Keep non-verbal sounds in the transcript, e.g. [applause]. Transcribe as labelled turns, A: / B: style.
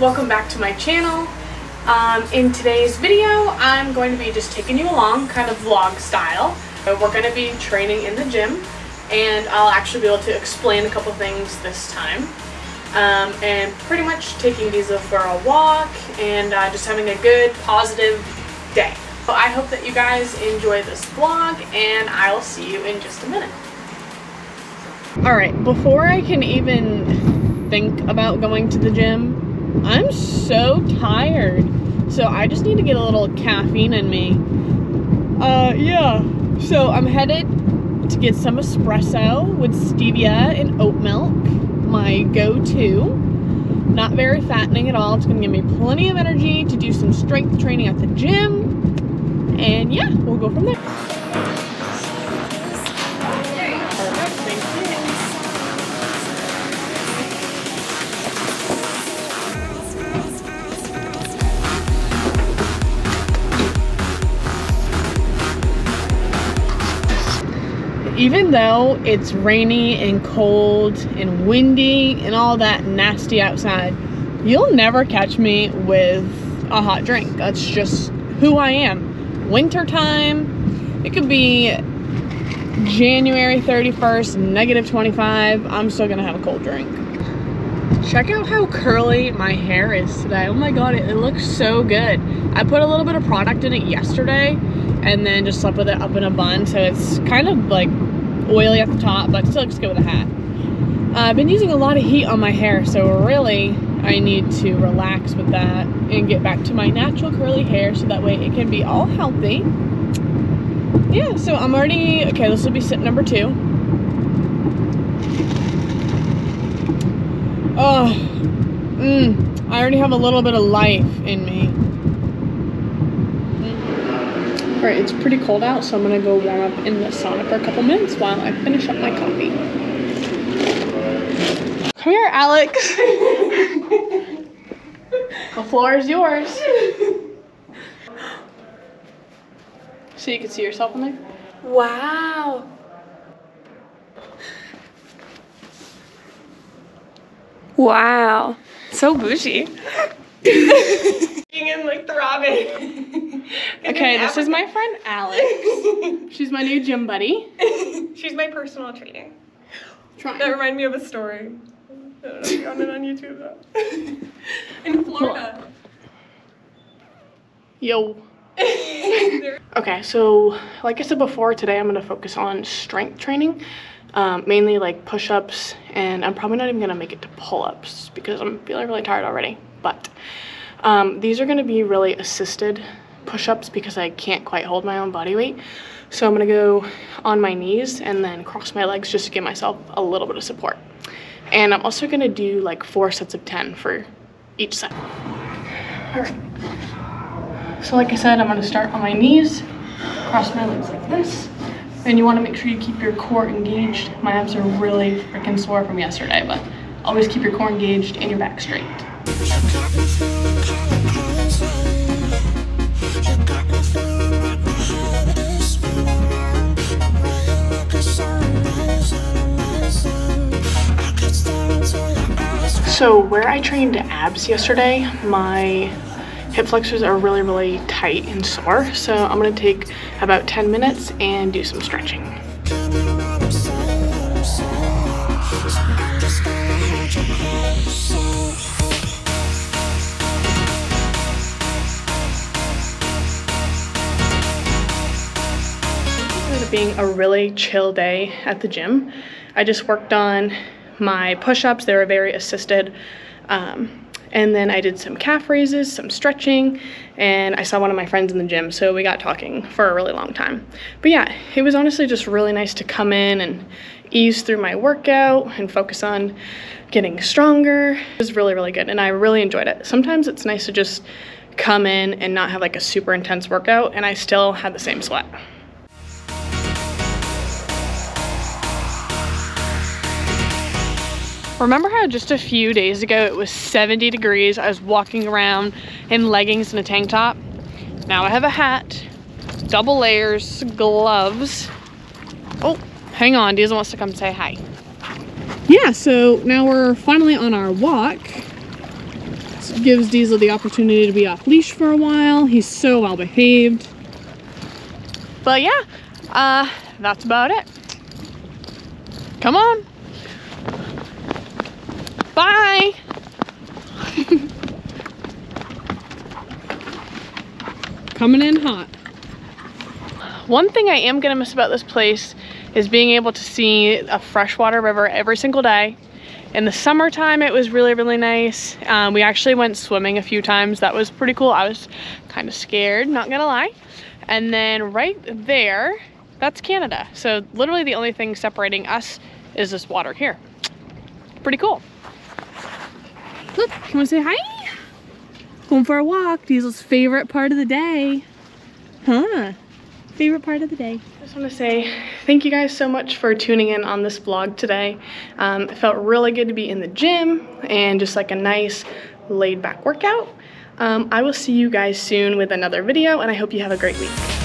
A: welcome back to my channel. Um, in today's video, I'm going to be just taking you along, kind of vlog style. We're going to be training in the gym, and I'll actually be able to explain a couple things this time. Um, and pretty much taking Visa for a walk and uh, just having a good, positive day. So I hope that you guys enjoy this vlog, and I'll see you in just a minute. Alright, before I can even think about going to the gym, I'm so tired. So I just need to get a little caffeine in me. Uh, yeah. So I'm headed to get some espresso with stevia and oat milk, my go-to. Not very fattening at all. It's gonna give me plenty of energy to do some strength training at the gym. And yeah, we'll go from there. Even though it's rainy and cold and windy and all that nasty outside, you'll never catch me with a hot drink. That's just who I am. Winter time, it could be January 31st, negative 25. I'm still gonna have a cold drink. Check out how curly my hair is today. Oh my god, it, it looks so good. I put a little bit of product in it yesterday and then just slept with it up in a bun so it's kind of like oily at the top but still looks good with a hat. Uh, I've been using a lot of heat on my hair so really I need to relax with that and get back to my natural curly hair so that way it can be all healthy. Yeah, so I'm already, okay, this will be sit number two. Oh, mm, I already have a little bit of life in me. All right, it's pretty cold out, so I'm gonna go warm up in the sauna for a couple minutes while I finish up my coffee. Come here, Alex. [laughs] the floor is yours. So you can see yourself in there?
B: Wow. Wow. So bougie. [laughs] and like throbbing. [laughs]
A: Okay, this is my friend Alex. [laughs] She's my new gym buddy.
B: She's my personal trainer.
A: Trying.
B: That reminded me of a story. I don't know if you found it on YouTube though. [laughs] In Florida.
A: Yo. Okay, so like I said before, today I'm gonna focus on strength training, um, mainly like push-ups, and I'm probably not even gonna make it to pull-ups because I'm feeling really tired already. But um, these are gonna be really assisted push-ups because I can't quite hold my own body weight. So I'm gonna go on my knees and then cross my legs just to give myself a little bit of support. And I'm also gonna do like four sets of 10 for each set. All right. So like I said, I'm gonna start on my knees, cross my legs like this. And you wanna make sure you keep your core engaged. My abs are really freaking sore from yesterday, but always keep your core engaged and your back straight. So where I trained abs yesterday, my hip flexors are really, really tight and sore. So I'm gonna take about 10 minutes and do some stretching. being a really chill day at the gym. I just worked on my push-ups. They were very assisted. Um, and then I did some calf raises, some stretching, and I saw one of my friends in the gym, so we got talking for a really long time. But yeah, it was honestly just really nice to come in and ease through my workout and focus on getting stronger. It was really, really good, and I really enjoyed it. Sometimes it's nice to just come in and not have like a super intense workout, and I still had the same sweat. Remember how just a few days ago it was 70 degrees? I was walking around in leggings and a tank top. Now I have a hat, double layers, gloves. Oh, hang on, Diesel wants to come say hi. Yeah, so now we're finally on our walk. just gives Diesel the opportunity to be off leash for a while. He's so well behaved. But yeah, uh, that's about it. Come on. Bye. Coming in hot. One thing I am gonna miss about this place is being able to see a freshwater river every single day. In the summertime, it was really, really nice. Um, we actually went swimming a few times. That was pretty cool. I was kind of scared, not gonna lie. And then right there, that's Canada. So literally the only thing separating us is this water here. Pretty cool. Look, you wanna say hi? Going for a walk. Diesel's favorite part of the day. Huh? Favorite part of the day. I just want to say thank you guys so much for tuning in on this vlog today. Um, it felt really good to be in the gym and just like a nice laid back workout. Um, I will see you guys soon with another video and I hope you have a great week.